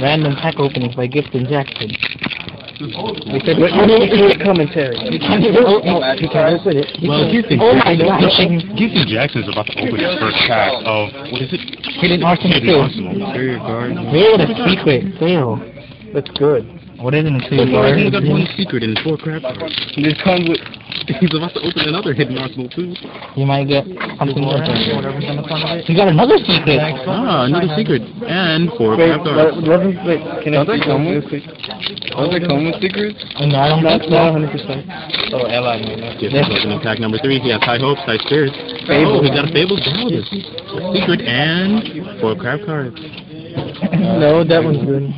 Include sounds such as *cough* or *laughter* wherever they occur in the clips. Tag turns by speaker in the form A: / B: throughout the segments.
A: Random pack openings by Gibson Jackson.
B: They said, what, what is your commentary?
A: You can't even oh, oh, you can't open it. You
C: Well,
A: can't-
C: Houston,
A: oh my gosh.
C: Houston Jackson's about to open his first pack of what is it?
A: Hidden Arsenal
C: Hidden
A: 2.
C: Arsenal. Superior Guard.
A: Where the secret sale?
B: That's good.
A: What is it in two
C: So far, he's only got one
A: cards?
C: secret and four crab cards.
B: This comes with *laughs*
C: He's about to open another Hidden Arsenal too.
A: You might get something else. You got another secret.
C: Ah, another secret and four
B: Wait,
C: crab cards.
B: what- wasn't, wait, can I
D: Don't they
B: see
D: come
B: something
D: with-
B: real quick?
D: Don't they come with secrets?
A: No, I don't
B: Not,
A: think
B: not
A: so.
B: 100%. Oh, Ally, man. that's-
C: Gibson's opening pack number three. He has high hopes, high spirits.
B: Fable.
C: Oh, he got a Fable Dallas. Secret and four crab cards.
B: No, that one's good.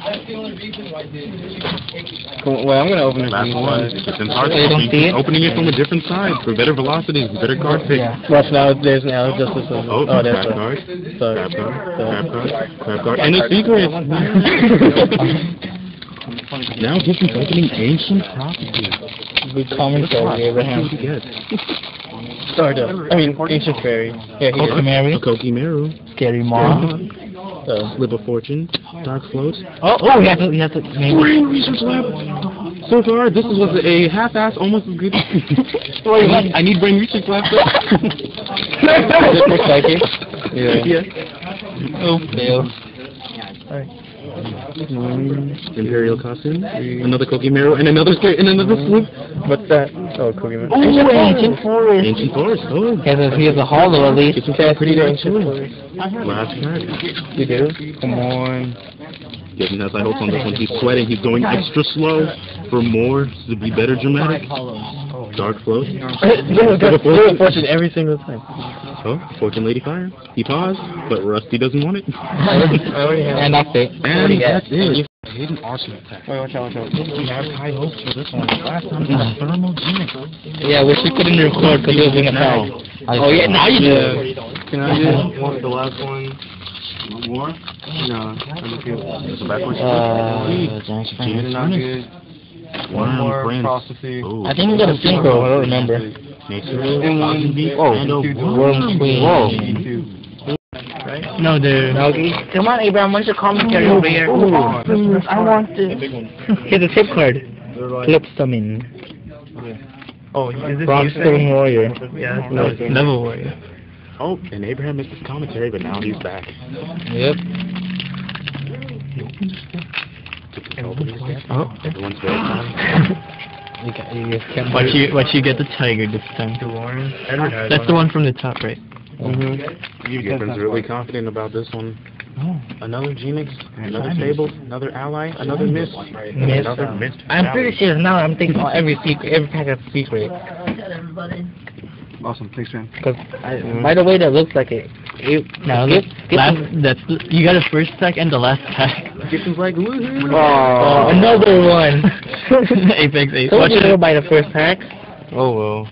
B: Cool. Well, I'm gonna open it.
C: Last
B: from
C: one.
B: the.
C: It's in hard.
A: So you don't see it?
C: Opening it from a different side for better velocities, better card pick.
A: Yeah.
B: Watch now. There's now just this one.
C: Oh,
B: Oh, that's
C: crab
B: a.
C: card.
B: Sorry.
C: Crab card.
B: So-
C: Crab card. Crab card. And a secret. *laughs* now Gibson's opening Ancient Prophecy.
B: Good commentary, Abraham.
C: What do you get?
B: Stardust. I mean, Ancient Fairy. Yeah, here.
A: Kokomari.
C: A Kokimeru.
A: Scary Mom.
B: So,
C: Slip of Fortune. Dark Float.
A: Oh, oh, you have to, you have to name
C: Brain Research Lab. So far, this was a half-ass, almost as good. *laughs* I, need, I need Brain Research Lab.
B: for psychic?
C: yeah.
B: Yeah.
A: Oh, fail.
C: Imperial Custom. Another Kokimeru and another and another sloop.
B: What's that? Oh, Pokemon.
A: Oh, Ancient Forest.
C: Ancient Forest. Oh.
A: He has a, he has a hollow at least.
C: Get some pretty
B: Cassidy
C: nice
B: Ancient. Forest.
C: Last card.
B: You do? Come on.
C: Gibson has high hopes on this one. He's sweating. He's going extra slow for more to be better dramatic. Dark float.
B: Zero Zero Fortune every single time.
C: Oh, Fortune Lady Fire. He paused, but Rusty doesn't want it. *laughs*
B: I already have.
A: And that's it.
C: And that's it. Hidden Arsenal attack.
B: Wait, watch out, watch out.
C: We have high hopes for this one. Last time it was *laughs* thermogenic.
A: Yeah, we should put in the record because we're doing it now. Oh yeah, now you do.
D: Can I just want the last one? One more? No, I'm good.
C: It's backwards.
A: Uh, James
D: It's not good. One
C: Worm
D: more
C: Prince.
D: prophecy.
C: Oh.
A: I think we got a synchro. I don't remember.
C: Nature.
D: And one
C: Oh,
D: and
C: no.
A: Worm Queen.
C: Whoa.
D: Two.
A: No, the. Come on, Abraham. What's your commentary over here? I want to. Here's a tip card. Flip summon.
B: Oh, is this
A: Brownstone Warrior.
B: Yeah, oh,
A: No, it's Level Warrior.
C: Oh, and Abraham missed his commentary, but now he's back.
A: Yep.
C: Oh, everyone's very calm. *laughs*
A: You got, you can
E: Watch you, watch you get the tiger this time. That's the one from the top, right? Mm-hmm.
C: You Gibson's really confident about this one.
A: Oh.
C: Another Genex, another Fable, another Ally, another Mist,
A: Mist.
C: another Mist.
A: I'm pretty sure now I'm thinking oh, every secret, every pack of a secret.
D: Awesome. Thanks, man.
A: Cause I, by the way that looks like it. it
E: Now,
A: skip,
E: look, last, that's the, you got a first pack and the last pack.
C: Gibson's like, woohoo!
A: Oh, another one. *laughs*
E: Apex 8.
A: Told
E: Watch
A: you
E: it.
A: go buy the first pack.
E: Oh well.